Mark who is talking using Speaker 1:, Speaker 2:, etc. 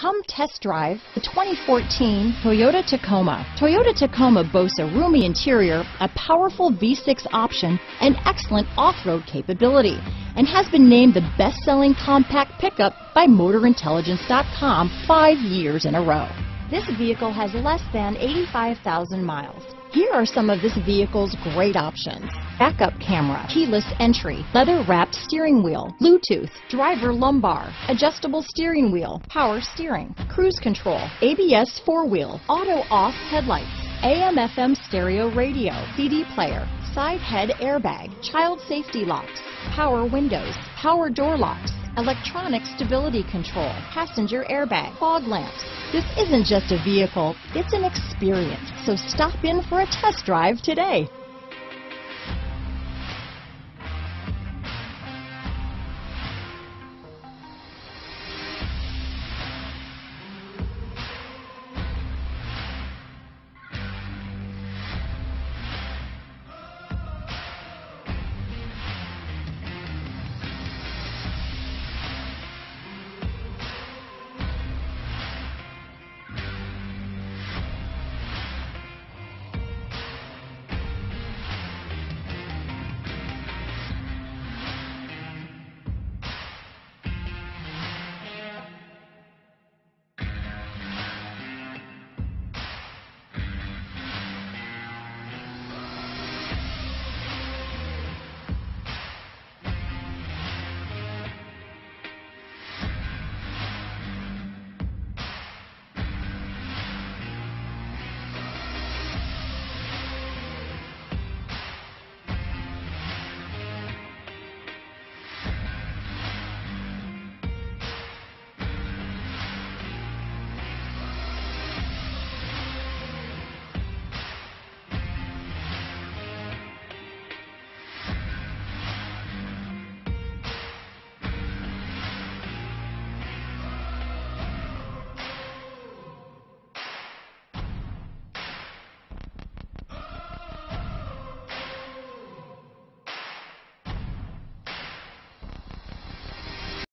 Speaker 1: Come test drive the 2014 Toyota Tacoma. Toyota Tacoma boasts a roomy interior, a powerful V6 option, and excellent off-road capability, and has been named the best-selling compact pickup by MotorIntelligence.com five years in a row. This vehicle has less than 85,000 miles. Here are some of this vehicle's great options. Backup camera, keyless entry, leather wrapped steering wheel, Bluetooth, driver lumbar, adjustable steering wheel, power steering, cruise control, ABS four wheel, auto off headlights, AM FM stereo radio, CD player, side head airbag, child safety locks, power windows, power door locks, electronic stability control, passenger airbag, fog lamps. This isn't just a vehicle, it's an experience. So stop in for a test drive today.